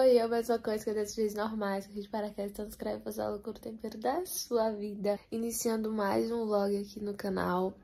Oi, é a mesma coisa que desses dias normais, que a gente paraquedas então inscreve fazer a loucura o tempero da sua vida. Iniciando mais um vlog aqui no canal.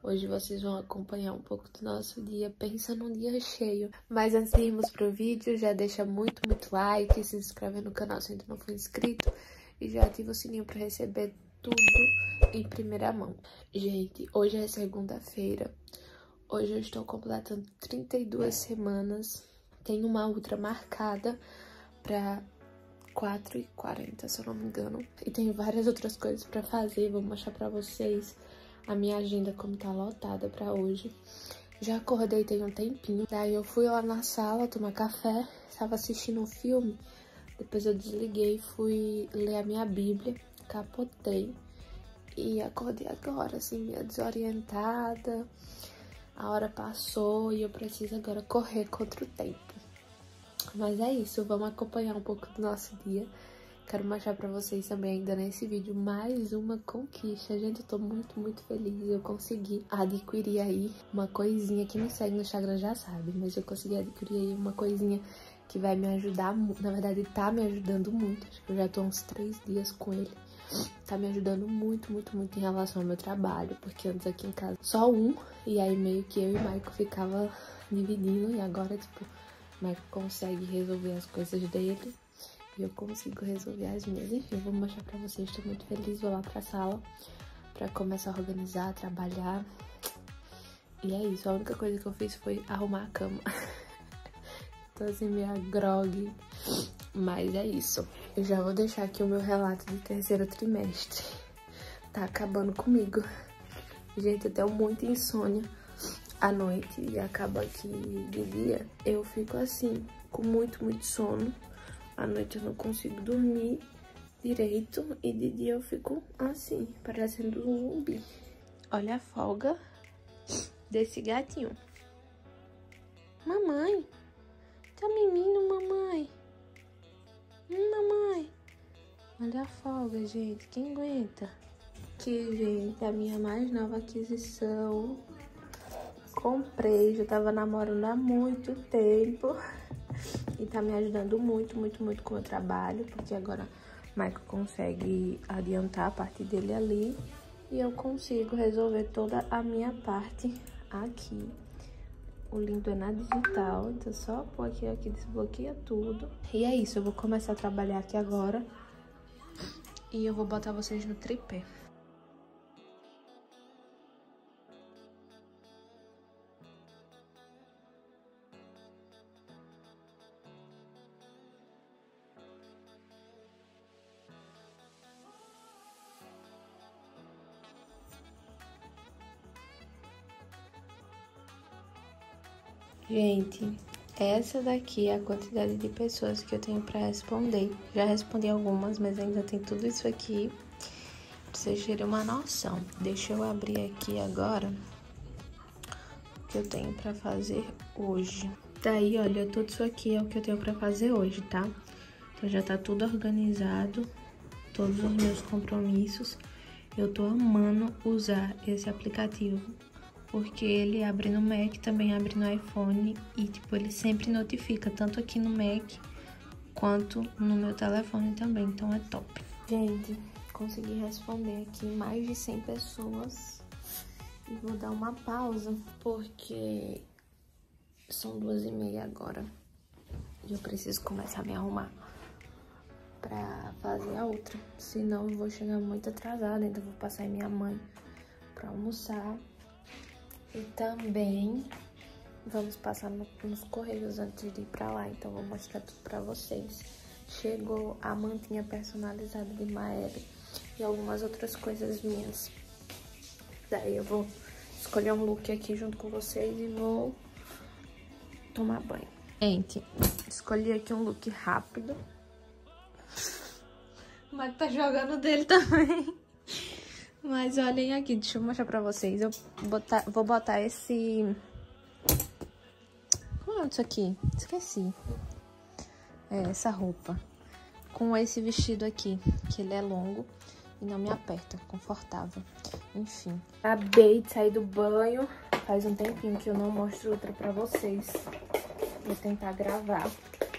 Hoje vocês vão acompanhar um pouco do nosso dia, pensa num dia cheio. Mas antes de irmos pro vídeo, já deixa muito, muito like, se inscreve no canal se ainda não for inscrito e já ativa o sininho pra receber tudo em primeira mão. Gente, hoje é segunda-feira. Hoje eu estou completando 32 semanas. Tenho uma ultra marcada pra 4h40, se eu não me engano. E tenho várias outras coisas pra fazer. Vou mostrar pra vocês a minha agenda como tá lotada pra hoje. Já acordei tem um tempinho. Daí eu fui lá na sala tomar café. Estava assistindo um filme. Depois eu desliguei, fui ler a minha Bíblia. Capotei. E acordei agora, assim, meio desorientada. A hora passou e eu preciso agora correr contra o tempo. Mas é isso, vamos acompanhar um pouco do nosso dia. Quero mostrar pra vocês também ainda nesse vídeo mais uma conquista. Gente, eu tô muito, muito feliz. Eu consegui adquirir aí uma coisinha. Quem me segue no Instagram já sabe, mas eu consegui adquirir aí uma coisinha que vai me ajudar muito. Na verdade, tá me ajudando muito. Acho que eu já tô uns três dias com ele tá me ajudando muito, muito, muito em relação ao meu trabalho, porque antes aqui em casa só um, e aí meio que eu e o Michael ficava dividindo, e agora, tipo, Michael consegue resolver as coisas dele, e eu consigo resolver as minhas. Enfim, vou mostrar pra vocês, tô muito feliz, vou lá pra sala pra começar a organizar, trabalhar, e é isso, a única coisa que eu fiz foi arrumar a cama. tô assim, meio grog, mas é isso. Eu já vou deixar aqui o meu relato do terceiro trimestre. Tá acabando comigo. Gente, eu tenho muita insônia à noite e acaba que de dia eu fico assim, com muito, muito sono. À noite eu não consigo dormir direito e de dia eu fico assim, parecendo um zumbi. Olha a folga desse gatinho. Mamãe, tá mimindo, mamãe. Hum, mamãe. Olha a folga, gente. Quem aguenta? Aqui, gente, a minha mais nova aquisição. Comprei, já tava namorando há muito tempo. E tá me ajudando muito, muito, muito com o trabalho. Porque agora o Michael consegue adiantar a parte dele ali. E eu consigo resolver toda a minha parte aqui. O lindo é na digital, então só pôr aqui, aqui desbloqueia tudo. E é isso, eu vou começar a trabalhar aqui agora. E eu vou botar vocês no tripé. Gente, essa daqui é a quantidade de pessoas que eu tenho para responder. Já respondi algumas, mas ainda tem tudo isso aqui pra vocês terem uma noção. Deixa eu abrir aqui agora o que eu tenho para fazer hoje. Daí, olha, tudo isso aqui é o que eu tenho para fazer hoje, tá? Então já tá tudo organizado, todos os meus compromissos. Eu tô amando usar esse aplicativo porque ele abre no Mac, também abre no iPhone e tipo ele sempre notifica tanto aqui no Mac quanto no meu telefone também, então é top. Gente, consegui responder aqui mais de 100 pessoas e vou dar uma pausa porque são duas e meia agora e eu preciso começar a me arrumar pra fazer a outra, senão eu vou chegar muito atrasada, ainda vou passar em minha mãe pra almoçar e também vamos passar no, nos correios antes de ir pra lá, então vou mostrar tudo pra vocês. Chegou a mantinha personalizada de Maeve e algumas outras coisas minhas. Daí eu vou escolher um look aqui junto com vocês e vou tomar banho. Gente, escolhi aqui um look rápido. Mas tá jogando dele também. Mas olhem aqui, deixa eu mostrar pra vocês. Eu botar, vou botar esse... Como é isso aqui? Esqueci. É, essa roupa. Com esse vestido aqui, que ele é longo e não me aperta, confortável. Enfim. Acabei de sair do banho. Faz um tempinho que eu não mostro outra pra vocês. Vou tentar gravar.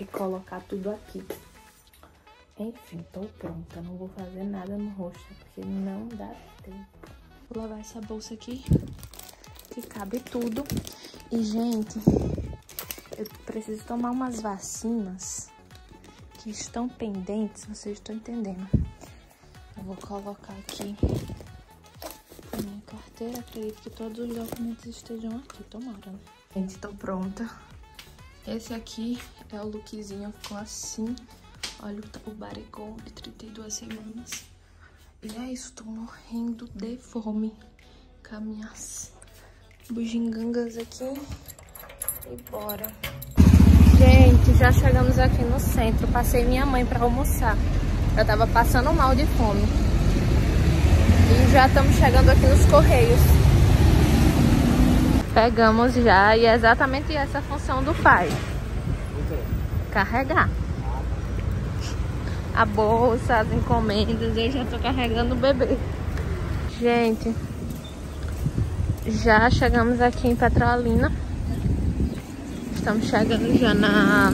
e colocar tudo aqui. Enfim, tô pronta. Não vou fazer nada no rosto, porque não dá tempo. Vou lavar essa bolsa aqui, que cabe tudo. E, gente, eu preciso tomar umas vacinas que estão pendentes, vocês estão entendendo. Eu vou colocar aqui a minha carteira, acredito que todos os documentos estejam aqui, tomara. Gente, tô pronta. Esse aqui é o lookzinho, ficou assim. Olha o barigol de 32 semanas. E é isso, tô morrendo de fome. Com minhas bugigangas aqui. E bora. Gente, já chegamos aqui no centro. Passei minha mãe pra almoçar. Eu tava passando mal de fome. E já estamos chegando aqui nos Correios. Pegamos já e é exatamente essa a função do pai. Carregar a bolsa, as encomendas. Eu já tô carregando o bebê. Gente, já chegamos aqui em Petrolina. Estamos chegando já na,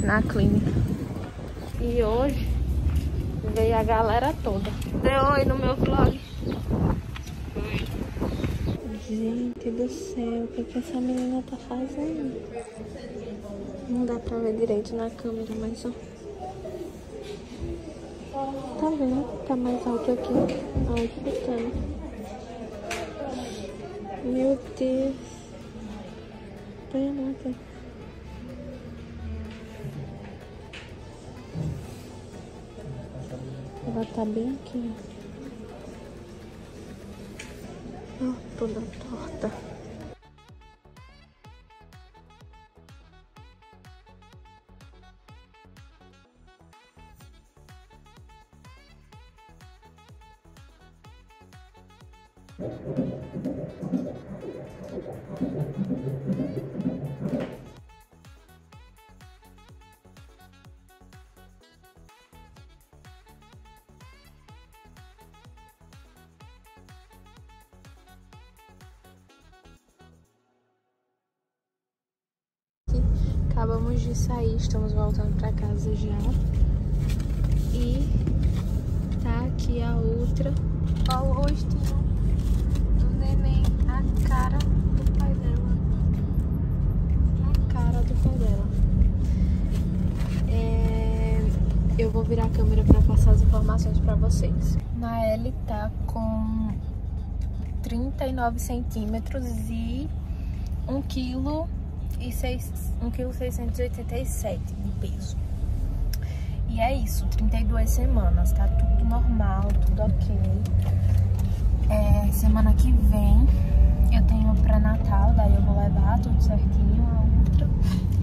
na clínica. E hoje veio a galera toda. Dê oi no meu vlog. Gente do céu, o que, que essa menina tá fazendo? Não dá pra ver direito na câmera, mas ó. Tá vendo? Tá mais alto aqui. Que bacana. Meu Deus. Põe a mão aqui. Ela tá bem aqui. Ó, toda torta. Acabamos de sair, estamos voltando para casa já. E tá aqui a outra. Olha o rostinho neném, a cara do pai dela. A cara do pai dela. É... Eu vou virar a câmera para passar as informações para vocês. Naeli tá com 39 centímetros e 1 quilo e 1,687 kg de peso. E é isso, 32 semanas, tá tudo normal, tudo ok. É, semana que vem eu tenho pré-natal, daí eu vou levar tudo certinho, a outra.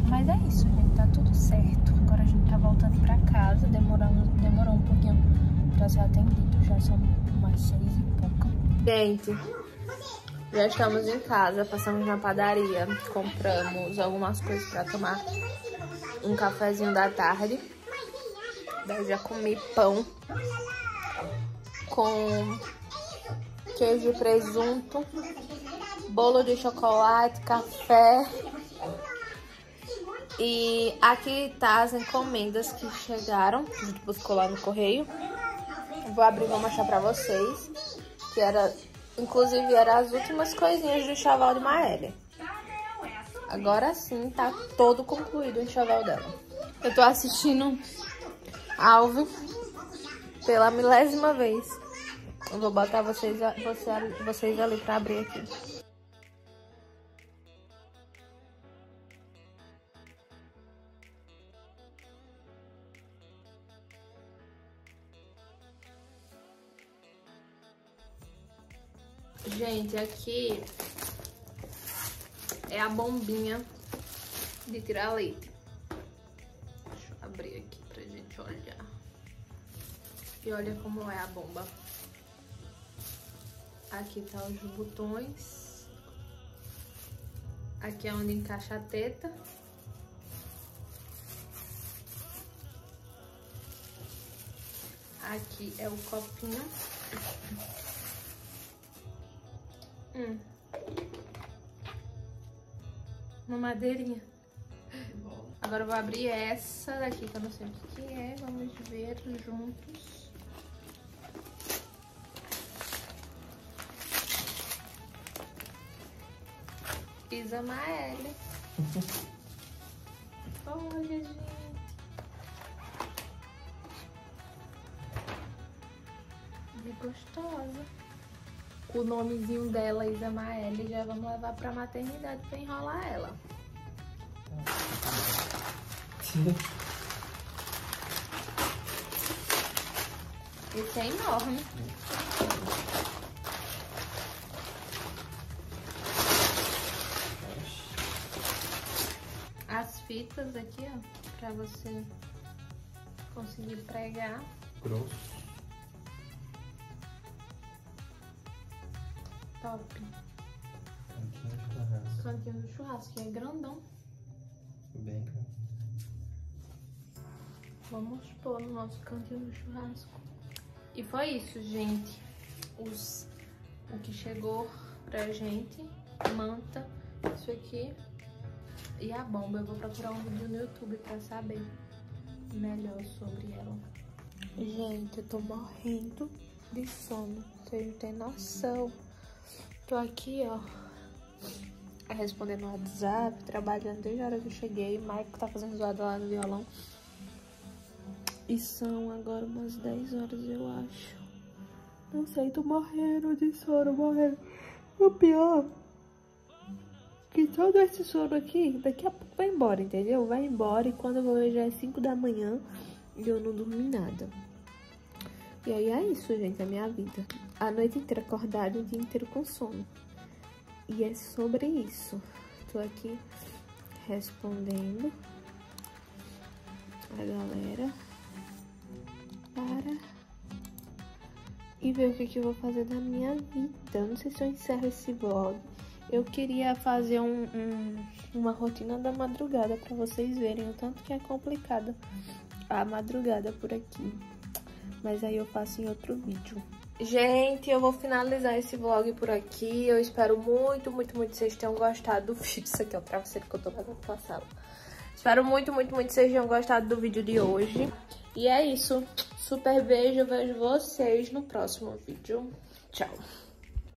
Mas é isso, gente, tá tudo certo. Agora a gente tá voltando pra casa, demoramos, demorou um pouquinho pra ser atendido, já são mais seis e pouca. Gente, já estamos em casa, passamos na padaria, compramos algumas coisas para tomar um cafezinho da tarde. Daí já comi pão com queijo e presunto, bolo de chocolate, café. E aqui tá as encomendas que chegaram, a gente buscou lá no correio. Vou abrir e vou mostrar pra vocês, que era Inclusive, eram as últimas coisinhas do enxoval de Maélia. Agora sim, tá todo concluído o enxoval dela. Eu tô assistindo Alvin pela milésima vez. Eu vou botar vocês, vocês, vocês ali pra abrir aqui. Gente, aqui é a bombinha de tirar leite. Deixa eu abrir aqui pra gente olhar. E olha como é a bomba. Aqui tá os botões. Aqui é onde encaixa a teta. Aqui é o copinho. Hum. Uma madeirinha. Agora eu vou abrir essa daqui, que eu não sei o que é. Vamos ver juntos. Isa Maelle. Olha, gente. Que gostosa. O nomezinho dela, Isa Maelle, já vamos levar pra maternidade pra enrolar ela. Esse é enorme. Fitas aqui, ó, pra você conseguir pregar. Grosso. Top. Cantinho de churrasco. Cantinho do churrasco, que é grandão. Bem, cara. Vamos pôr no nosso cantinho do churrasco. E foi isso, gente. Os, o que chegou pra gente. Manta, isso aqui. E a bomba. Eu vou procurar um vídeo no YouTube pra saber melhor sobre ela. Gente, eu tô morrendo de sono. Vocês não têm noção. Tô aqui, ó. Respondendo no WhatsApp, trabalhando desde a hora que eu cheguei. Marco tá fazendo zoada lá no violão. E são agora umas 10 horas, eu acho. Não sei, tô morrendo de sono, morrendo. O pior que todo esse sono aqui, daqui a pouco vai embora, entendeu? Vai embora e quando eu vou ver já é 5 da manhã e eu não dormi nada. E aí é isso, gente, a minha vida. A noite inteira acordada o dia inteiro com sono. E é sobre isso. Tô aqui respondendo a galera para e ver o que, que eu vou fazer da minha vida. Não sei se eu encerro esse vlog. Eu queria fazer um, um, uma rotina da madrugada para vocês verem o tanto que é complicada a madrugada por aqui. Mas aí eu faço em outro vídeo. Gente, eu vou finalizar esse vlog por aqui. Eu espero muito, muito, muito que vocês tenham gostado do vídeo. Isso aqui é o travesseiro que eu tô fazendo pra sala. Espero muito, muito, muito que vocês tenham gostado do vídeo de hoje. E é isso. Super beijo. Eu vejo vocês no próximo vídeo. Tchau.